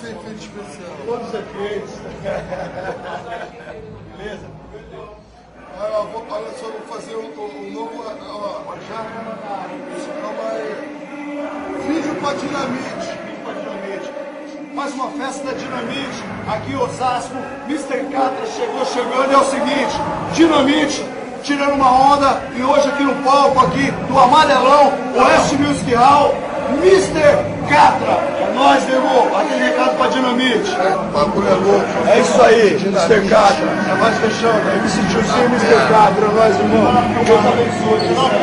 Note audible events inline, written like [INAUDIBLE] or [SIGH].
seu efeito especial. Todos efeitos. [LAUGHS] Beleza? Ah, vou, olha só, vou fazer um, um novo. Ó, já. Calma aí. Vídeo pra dinamite. Dinamite. Mais uma festa da Dinamite aqui em Osasco. Mr. Catra chegou chegando. É o seguinte: Dinamite tirando uma onda. E hoje aqui no palco, aqui do Amarelão, Oeste Music Hall, Mr. Catra. O bagulho é louco. É isso aí, Mr. Catra. É mais fechando. MC Tiozinho, Mr. Catra. É nóis, irmão. Deus abençoe.